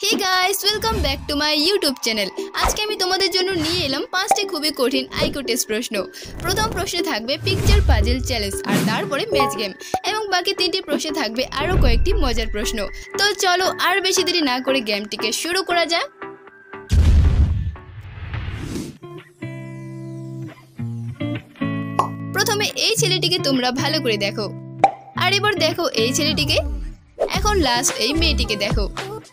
Hey guys welcome back to my YouTube channel আজকে আমি তোমাদের জন্য নিয়ে এলাম পাঁচটি খুবই কঠিন আইকো টেস্ট প্রশ্ন। প্রথম প্রশ্নে থাকবে পিকচার পাজেল চ্যালেঞ্জ আর তারপরে ম্যাচ গেম এবং বাকি তিনটি প্রশ্নে থাকবে আরও কয়েকটি মজার প্রশ্ন। তো চলো আর বেশি দেরি না করে গেমটিকে শুরু করা যাক। প্রথমে এই ছেলেটিকে তোমরা ভালো করে দেখো। আর এবার দেখো এই ছেলেটিকে এখন লাস্ট এই মেয়েটিকে দেখো।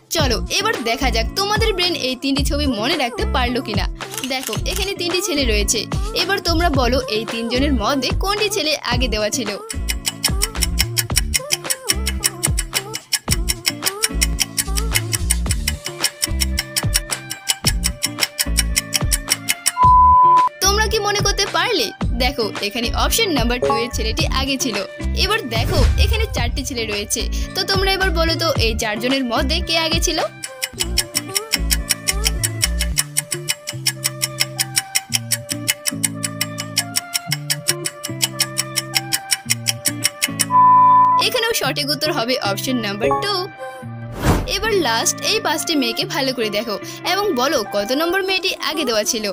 চলো, এবার দেখা যাক তোমাদের ব্রেন এই তিনটি ছবি মনে রাখতে পারল কিনা। দেখো, এখানে তিনটি ছেলে রয়েছে। এবার তোমরা বলো এই তিনজনের মধ্যে কোনটি ছেলে আগে দেওয়া ছিল? দেখো, এখানে অপশন নাম্বার টু এর ছেলেটি আগে ছিল। এবার দেখো, এখানে চারটি ছেলে রয়েছে। তো তোমরা এবার বলো তো, এই চারজনের মধ্যে কে আগে ছিল? এখানেও সঠিক উত্তর হবে অপশন নাম্বার টু এবার লাস্ট এই পাঁচটি মেয়েকে ভালো করে দেখো এবং বলো কত নম্বর মেয়েটি আগে দেওয়া ছিল।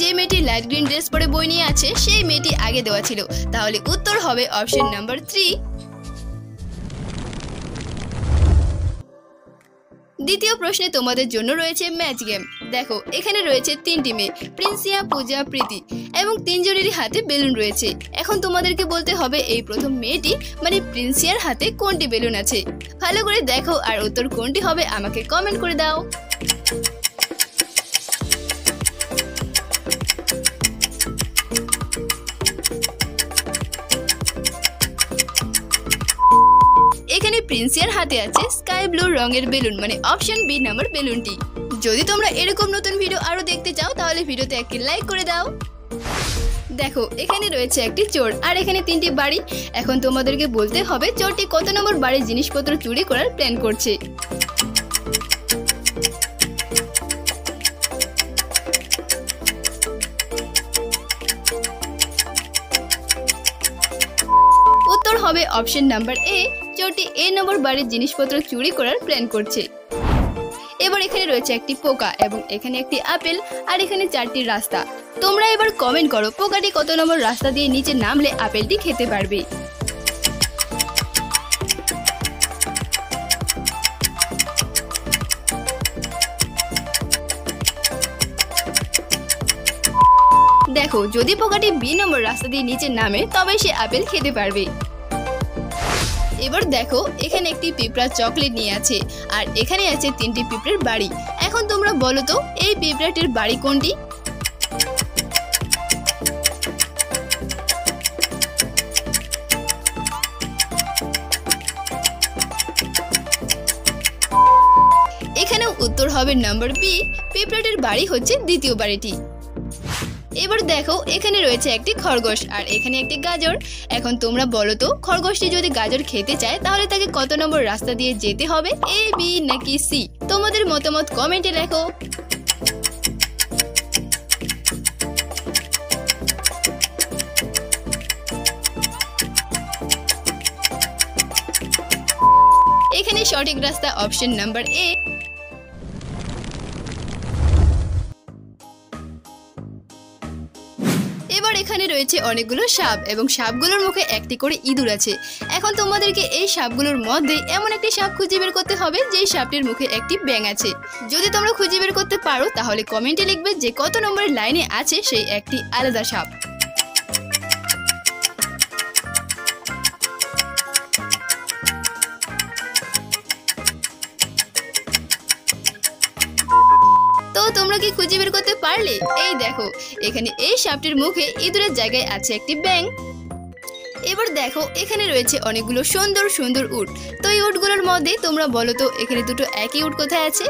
যে মেয়েটি লাইট গ্রিন ড্রেস পরে বই নিয়ে আছে, সেই মেয়েটি আগে দেওয়া ছিল। তাহলে উত্তর হবে অপশন নাম্বার থ্রি। দ্বিতীয় প্রশ্নে তোমাদের জন্য রয়েছে ম্যাচ গেম। দেখো, এখানে রয়েছে তিনটি মেয়ে, প্রিন্সিয়া, পূজা, প্রীতি, এবং তিনজনেরই হাতে বেলুন রয়েছে। এখন তোমাদেরকে বলতে হবে এই প্রথম মেয়েটি মানে প্রিন্সিয়ার হাতে কোনটি বেলুন আছে। ভালো করে দেখো আর উত্তর কোনটি হবে, আমাকে কমেন্ট করে দাও। প্রিন্সিয়ার হাতে আছে স্কাই ব্লু রঙের বেলুন মানে অপশন বি নাম্বার বেলুনটি। যদি তোমরা এরকম নতুন ভিডিও আরও দেখতে চাও, তাহলে ভিডিওতে একটি লাইক করে দাও। দেখো, এখানে রয়েছে একটি চোর, আর এখানে তিনটি বাড়ি। এখন তোমাদেরকে বলতে হবে, চোরটি কত নম্বর বাড়ির জিনিসপত্র চুরি করার প্ল্যান করছে। উত্তর হবে অপশন নাম্বার এ চোরটি এ নম্বর বাড়ির জিনিসপত্র চুরি করার প্ল্যান করছে। এবার এখানে রয়েছে একটি পোকা এবং এখানে একটি আপেল আর এখানে চারটি রাস্তা। তোমরা এবার কমেন্ট করো, পোকাটি কত নম্বর রাস্তা দিয়ে নিচে নামলে আপেলটি খেতে পারবে। দেখো, যদি পোকাটি বি নম্বর রাস্তা দিয়ে নিচে নামে, তবে সে আপেল খেতে পারবে। এবার দেখো, এখানে একটি পিঁপড়া চকলেট নিয়ে আছে, আর এখানে আছে তিনটি পিঁপড়ের বাড়ি। এখন তোমরা বলো তো, এই পিঁপড়াটির বাড়ি কোনটি? এখানেও উত্তর হবে নাম্বার বি পিঁপড়াটির বাড়ি হচ্ছে দ্বিতীয় বাড়িটি। এবার দেখো, এখানে রয়েছে একটি খরগোশ আর এখানে একটি গাজর। এখন তোমরা বলো তো, খরগোশটি যদি গাজর খেতে চায়, তাহলে তাকে কত নম্বর রাস্তা দিয়ে যেতে হবে? এ বি নাকি সি তোমাদের মতামত কমেন্টে লেখো। এখানে সঠিক রাস্তা অপশন নাম্বার এ এবার এখানে রয়েছে অনেকগুলো সাপ এবং সাপগুলোর মুখে একটি করে ইঁদুর আছে। এখন তোমাদেরকে এই সাপগুলোর মধ্যে এমন একটি সাপ খুঁজে বের করতে হবে, যেই সাপটির মুখে একটি ব্যাং আছে। যদি তোমরা খুঁজে বের করতে পারো, তাহলে কমেন্টে লিখবে যে কত নম্বরের লাইনে আছে সেই একটি আলাদা সাপ। কি খুঁজে বের করতে পারলে? এই দেখো, এখানে এই সাপটির মুখে ইঁদুরের জায়গায় আছে একটি ব্যাং এবার দেখো, এখানে রয়েছে অনেকগুলো সুন্দর সুন্দর উট। তো এই উটগুলোর মধ্যে তোমরা বলো তো, এখানে দুটো একই উট কোথায় আছে?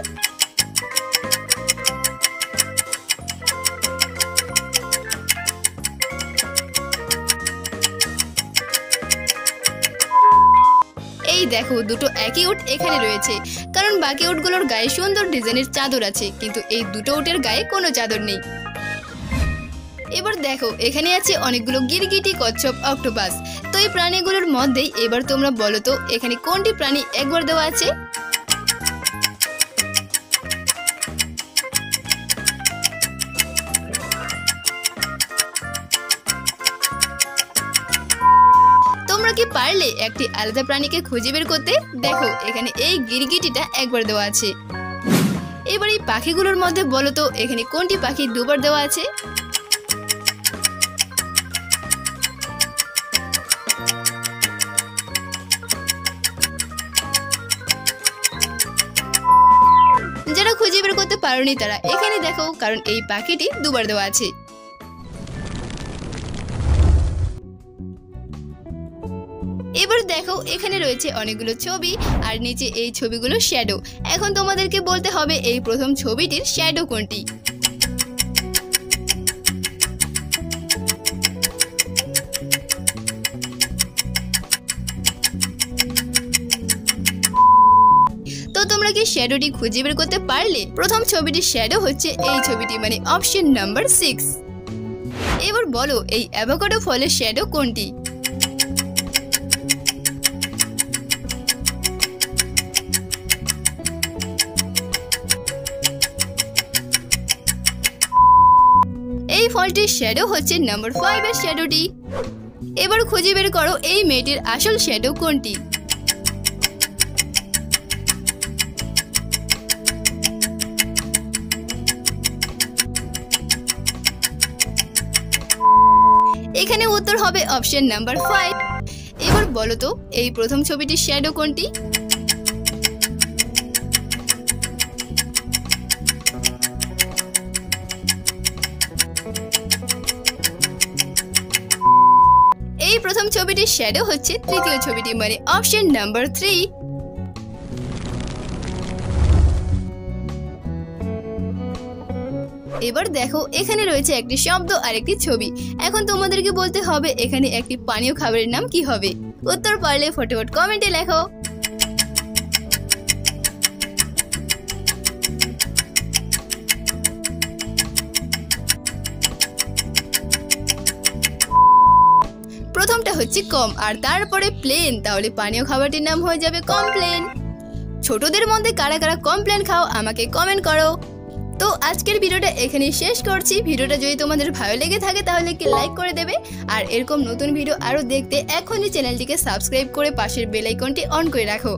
এই দেখো, দুটো একই উট এখানে রয়েছে। কারণ বাকি উটগুলোর গায়ে সুন্দর ডিজাইনের চাদর আছে, কিন্তু এই দুটো উটের গায়ে কোনো চাদর নেই। এবার দেখো, এখানে আছে অনেকগুলো গিরগিটি কচ্ছপ অক্টোপাস। তো এই প্রাণীগুলোর মধ্যেই এবার তোমরা বলো তো, এখানে কোনটি প্রাণী একবার দেওয়া আছে? কি পারলে একটি আলাদা প্রাণীকে খুঁজে বের করতে দেখো, এখানে এই গিরগিটিটা একবার দেওয়া আছে। এবার এই পাখিগুলোর মধ্যে বলো তো, এখানে কোনটি পাখি দুবার দেওয়া আছে? যারা খুঁজে বের করতে পারোনি তারা এখানে দেখো, কারণ এই পাখিটি দুবার দেওয়া আছে। এবার দেখো, এখানে রয়েছে অনেকগুলো ছবি আর নিচে এই ছবিগুলো শ্যাডো এখন তোমাদেরকে বলতে হবে এই প্রথম ছবিটির শ্যাডো কোনটি। তোমরা কি শ্যাডোটি খুঁজে বের করতে পারলে? প্রথম ছবিটির শ্যাডো হচ্ছে এই ছবিটি মানে অপশন নাম্বার সিক্স এবার বলো, এই অ্যাভোকাডো ফলের শ্যাডো কোনটি? ফলটির শ্যাডো হচ্ছে নাম্বার ফাইভ এর শ্যাডোটি এবার খুঁজে বের করো এই মেয়েটির আসল শ্যাডো কোনটি। এখানে উত্তর হবে অপশন নাম্বার ফাইভ এবার বলো তো, এই প্রথম ছবিটির শ্যাডো কোনটি? এই প্রথম ছবিটি শ্যাডো হচ্ছে তৃতীয় ছবিটি মানে অপশন নাম্বার থ্রি এবার দেখো, এখানে রয়েছে একটি শব্দ আর একটি ছবি। এখন তোমাদেরকে বলতে হবে, এখানে একটি পানীয় খাবারের নাম কি হবে? উত্তর পারলে ফটোফট কমেন্টে লেখো। প্রথমটা হচ্ছে কম, আর তারপরে প্লেন তাহলে পানীয় খাবারটির নাম হয়ে যাবে কমপ্লেন ছোটদের মধ্যে কারা কারা কমপ্লেন খাও, আমাকে কমেন্ট করো। তো আজকের ভিডিওটা এখানেই শেষ করছি। ভিডিওটা যদি তোমাদের ভালো লেগে থাকে, তাহলে কি লাইক করে দেবে। আর এরকম নতুন ভিডিও আরও দেখতে এখনই চ্যানেলটিকে সাবস্ক্রাইব করে পাশের বেল আইকনটি অন করে রাখো।